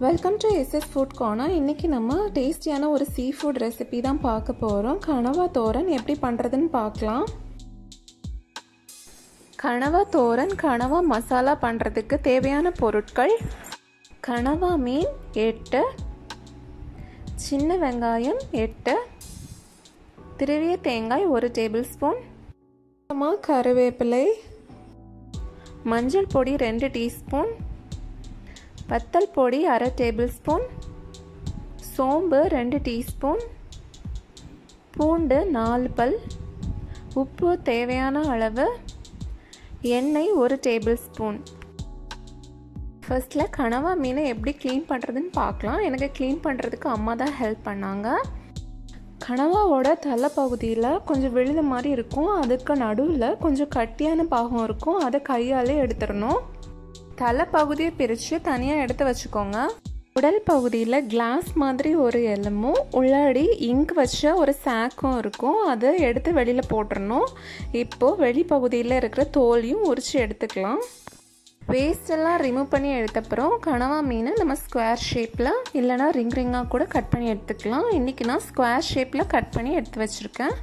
Welcome to SS food corner இன்றைக்கி நம்ம டேஸ்டியான ஒரு சீ ஃபுட் ரெசிபி தான் பார்க்க போகிறோம் கனவா தோரன் எப்படி பண்ணுறதுன்னு பார்க்கலாம். கனவா தோரன் கனவா மசாலா பண்ணுறதுக்கு தேவையான பொருட்கள் கனவா மீன் எட்டு சின்ன வெங்காயம் எட்டு திருவிய தேங்காய் ஒரு டேபிள் ஸ்பூன் கருவேப்பிலை மஞ்சள் பொடி ரெண்டு டீஸ்பூன் வத்தல் பொடி அரை டேபிள் ஸ்பூன் சோம்பு ரெண்டு டீஸ்பூன் பூண்டு நாலு பல் உப்பு தேவையான அளவு எண்ணெய் ஒரு டேபிள் ஸ்பூன் ஃபர்ஸ்ட்டில் கனவா மீனை எப்படி க்ளீன் பண்ணுறதுன்னு பார்க்கலாம். எனக்கு க்ளீன் பண்ணுறதுக்கு அம்மா தான் ஹெல்ப் பண்ணாங்க. கனவாவோட தலைப்பகுதியில் கொஞ்சம் விழுது மாதிரி இருக்கும். அதுக்கு நடுவில் கொஞ்சம் கட்டியான பாகம் இருக்கும். அதை கையாலே எடுத்துடணும். தலை பகுதியை பிரித்து தனியாக எடுத்து வச்சுக்கோங்க. உடல் பகுதியில் கிளாஸ் மாதிரி ஒரு எலமும் உள்ளாடி இங்க் வச்ச ஒரு சாக்கும் இருக்கும். அதை எடுத்து வெளியில் போட்டுடணும் இப்போது வெளிப்பகுதியில் இருக்கிற தோலையும் உரித்து எடுத்துக்கலாம். வேஸ்டெல்லாம் ரிமூவ் பண்ணி எடுத்தப்புறம் கனவா மீனை நம்ம ஸ்கொயர் ஷேப்பில் இல்லைனா ரிங் ரிங்காக கூட கட் பண்ணி எடுத்துக்கலாம். இன்றைக்கி நான் ஸ்கொயர் ஷேப்பில் கட் பண்ணி எடுத்து வச்சுருக்கேன்.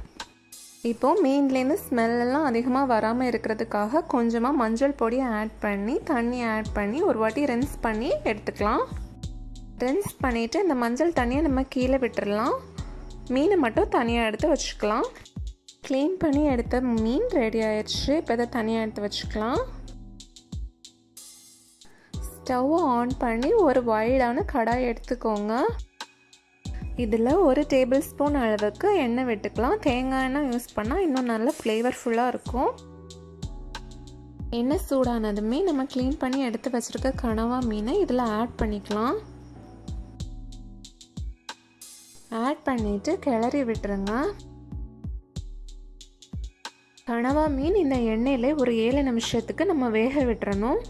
இப்போது மீன்லேருந்து ஸ்மெல்லாம் அதிகமாக வராமல் இருக்கிறதுக்காக கொஞ்சமாக மஞ்சள் பொடி ஆட் பண்ணி தண்ணி ஆட் பண்ணி ஒரு வாட்டி ரின்ஸ் பண்ணி எடுத்துக்கலாம். ரின்ஸ் பண்ணிவிட்டு இந்த மஞ்சள் தண்ணியை நம்ம கீழே விட்டுடலாம் மீனை மட்டும் தனியாக எடுத்து வச்சுக்கலாம். க்ளீன் பண்ணி எடுத்த மீன் ரெடி ஆயிடுச்சு. இப்போ இதை தனியாக எடுத்து வச்சுக்கலாம். ஸ்டவ்வை ஆன் பண்ணி ஒரு வைடான கடாய் எடுத்துக்கோங்க. இதில் ஒரு டேபிள் ஸ்பூன் அளவுக்கு எண்ணெய் விட்டுக்கலாம். தேங்காய் எண்ணெய் யூஸ் பண்ணால் இன்னும் நல்ல ஃப்ளேவர்ஃபுல்லாக இருக்கும். எண்ணெய் சூடானதுமே நம்ம க்ளீன் பண்ணி எடுத்து வச்சுருக்க கனவா மீனை இதில் ஆட் பண்ணிக்கலாம். ஆட் பண்ணிவிட்டு கிளறி விட்டுருங்க. கனவா மீன் இந்த எண்ணெயில் ஒரு ஏழு நிமிஷத்துக்கு நம்ம வேக விட்டுறணும்.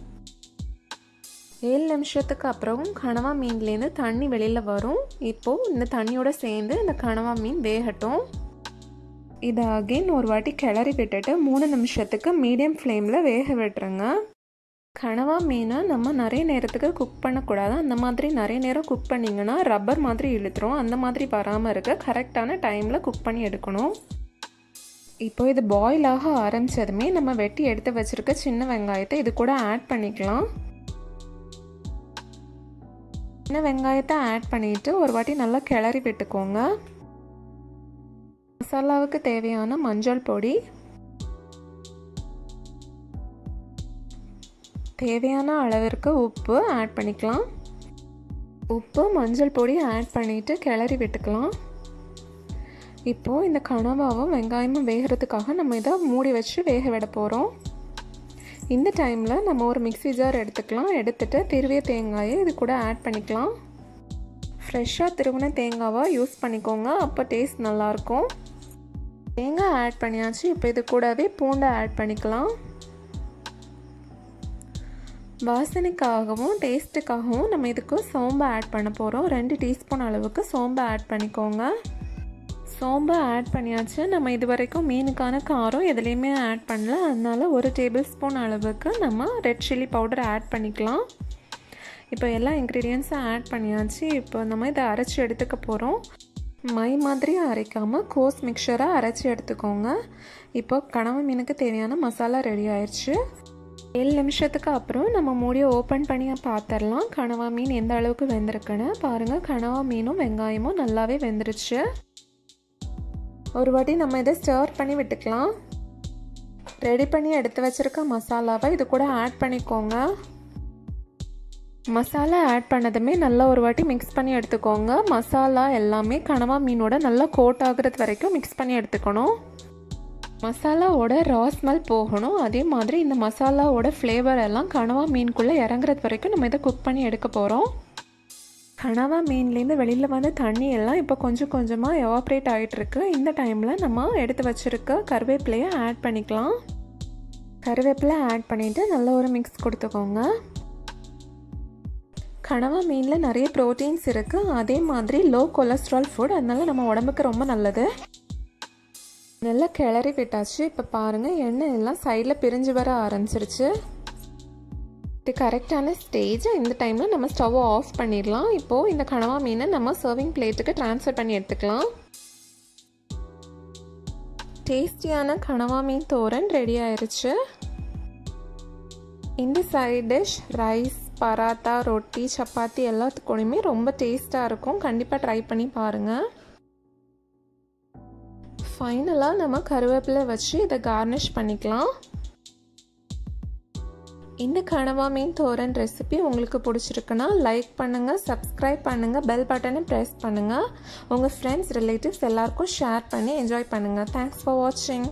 ஏழு நிமிஷத்துக்கு அப்புறம் கனவா மீன்லேருந்து தண்ணி வெளியில் வரும். இப்போது இந்த தண்ணியோடு சேர்ந்து இந்த கனவா மீன் வேகட்டும். இதை அகெயின் ஒரு வாட்டி கிளறி விட்டுட்டு மூணு நிமிஷத்துக்கு மீடியம் ஃப்ளேமில் வேக விட்டுருங்க. கனவா மீனை நம்ம நிறைய நேரத்துக்கு குக் பண்ணக்கூடாது. அந்த மாதிரி நிறைய நேரம் குக் பண்ணிங்கன்னா ரப்பர் மாதிரி இழுத்துரும். அந்த மாதிரி வராமல் இருக்க கரெக்டான டைமில் குக் பண்ணி எடுக்கணும். இப்போ இது பாயில் ஆக ஆரம்பித்ததுமே நம்ம வெட்டி எடுத்து வச்சுருக்க சின்ன வெங்காயத்தை இது கூட ஆட் பண்ணிக்கலாம். சின்ன வெங்காயத்தை ஆட் பண்ணிவிட்டு ஒரு வாட்டி நல்லா கிளறி விட்டுக்கோங்க. மசாலாவுக்கு தேவையான மஞ்சள் பொடி. தேவையான அளவிற்கு உப்பு ஆட் பண்ணிக்கலாம். உப்பு மஞ்சள் பொடி ஆட் பண்ணிவிட்டு கிளறி விட்டுக்கலாம். இப்போது இந்த கனவாவும் வெங்காயமும் வேகிறதுக்காக நம்ம இதை மூடி வச்சு வேக விட போகிறோம் இந்த டைமில் நம்ம ஒரு மிக்சி ஜார் எடுத்துக்கலாம். எடுத்துகிட்டு திருவிய தேங்காயை இது கூட ஆட் பண்ணிக்கலாம். ஃப்ரெஷ்ஷாக திருவின தேங்காவாக யூஸ் பண்ணிக்கோங்க. அப்போ டேஸ்ட் நல்லாயிருக்கும் தேங்காய் ஆட் பண்ணியாச்சு. இப்போ இது கூடவே பூண்டை ஆட் பண்ணிக்கலாம். வாசனைக்காகவும் டேஸ்ட்டுக்காகவும் நம்ம இதுக்கு சோம்பை ஆட் பண்ண போகிறோம் ரெண்டு டீஸ்பூன் அளவுக்கு சோம்பை ஆட் பண்ணிக்கோங்க. சோம்பு ஆட் பண்ணியாச்சு. நம்ம இது வரைக்கும் மீனுக்கான காரம் எதுலேயுமே ஆட் பண்ணல. அதனால் ஒரு டேபிள் ஸ்பூன் அளவுக்கு நம்ம ரெட் சில்லி பவுடர் ஆட் பண்ணிக்கலாம். இப்போ எல்லா இன்க்ரீடியன்ஸும் ஆட் பண்ணியாச்சு. இப்போ நம்ம இதை அரைச்சி எடுத்துக்க போகிறோம் மை மாதிரி அரைக்காமல் கோஸ் மிக்சராக அரைச்சி எடுத்துக்கோங்க. இப்போ கனவு மீனுக்கு தேவையான மசாலா ரெடி ஆயிடுச்சு ஏழு நிமிஷத்துக்கு அப்புறம் நம்ம மூடியை ஓப்பன் பண்ணி பார்த்துடலாம் கனவா மீன் எந்த அளவுக்கு வெந்திருக்குன்னு பாருங்கள் கனவா மீனும் வெங்காயமும் நல்லாவே வெந்துருச்சு. ஒரு வாட்டி நம்ம இதை ஸ்டர் பண்ணி விட்டுக்கலாம். ரெடி பண்ணி எடுத்து வச்சுருக்க மசாலாவை இது கூட ஆட் பண்ணிக்கோங்க. மசாலா ஆட் பண்ணதுமே நல்லா ஒரு வாட்டி மிக்ஸ் பண்ணி எடுத்துக்கோங்க. மசாலா எல்லாமே கனவா மீனோட நல்லா கோட் ஆகுறது வரைக்கும் மிக்ஸ் பண்ணி எடுத்துக்கணும். மசாலாவோட ரா ஸ்மெல் போகணும். அதே மாதிரி இந்த மசாலாவோட ஃப்ளேவர் எல்லாம் கனவா மீனுக்குள்ளே இறங்குறது வரைக்கும் நம்ம இதை குக் பண்ணி எடுக்க போகிறோம் கனவா மீன்லேருந்து வெளியில் வந்த தண்ணி எல்லாம் இப்போ கொஞ்சம் கொஞ்சமாக எவாப்ரேட் ஆகிட்டுருக்கு இந்த டைமில் நம்ம எடுத்து வச்சுருக்க கருவேப்பிலையை ஆட் பண்ணிக்கலாம். கருவேப்பிலை ஆட் பண்ணிவிட்டு நல்ல ஒரு மிக்ஸ் கொடுத்துக்கோங்க. கனவா மீனில் நிறைய ப்ரோட்டீன்ஸ் இருக்குது அதே மாதிரி லோ கொலஸ்ட்ரால் ஃபுட் அதனால நம்ம உடம்புக்கு ரொம்ப நல்லது. நல்லா கிளறி விட்டாச்சு. இப்போ பாருங்கள் எண்ணெய் எல்லாம் சைடில் பிரிஞ்சு வர ஆரம்பிச்சிருச்சு. இது கரெக்டான ஸ்டேஜ் இந்த டைமில் நம்ம ஸ்டவ்வை ஆஃப் பண்ணிடலாம். இப்போது இந்த கனவா மீனை நம்ம சர்விங் பிளேட்டுக்கு ட்ரான்ஸ்ஃபர் பண்ணி எடுத்துக்கலாம். டேஸ்டியான கனவா மீன் தோரன் ரெடி ஆயிடுச்சு இந்த சைட் டிஷ் ரைஸ் பராத்தா ரொட்டி சப்பாத்தி எல்லாத்துக்கூடையுமே ரொம்ப டேஸ்ட்டாக இருக்கும். கண்டிப்பாக ட்ரை பண்ணி பாருங்கள் ஃபைனலாக நம்ம கருவேப்பிலை வச்சு இதை கார்னிஷ் பண்ணிக்கலாம். இந்த கனவா மீன் தோரன் ரெசிபி உங்களுக்கு பிடிச்சிருக்குன்னா லைக் பண்ணுங்கள் சப்ஸ்கிரைப் பண்ணுங்கள் பெல் பட்டனை ப்ரெஸ் பண்ணுங்கள் உங்கள் ஃப்ரெண்ட்ஸ் ரிலேட்டிவ்ஸ் எல்லாருக்கும் ஷேர் பண்ணி என்ஜாய் பண்ணுங்கள் தேங்க்ஸ் ஃபார் வாட்சிங்